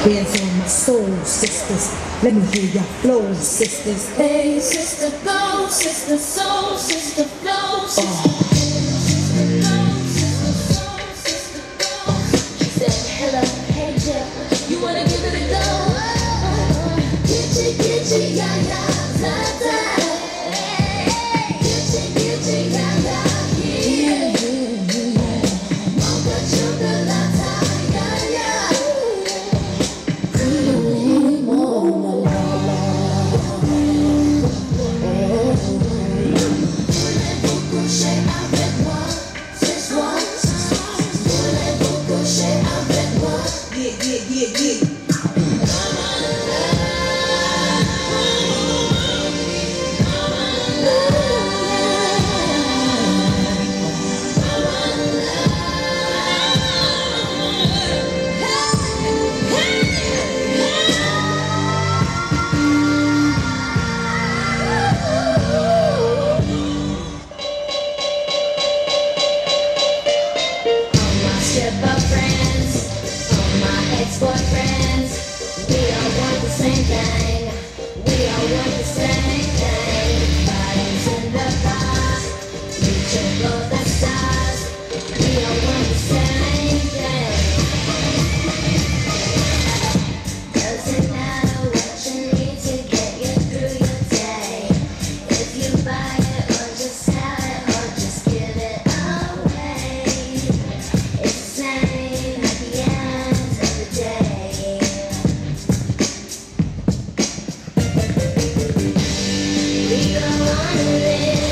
Hands on my soul, sisters. Let me hear your flow, sisters. Hey, sister, go, sister, soul, sister, flow, sister. Said, hello, hey, Jeff, you wanna give it a go? Same thing. We all want the same thing. I wanna wanted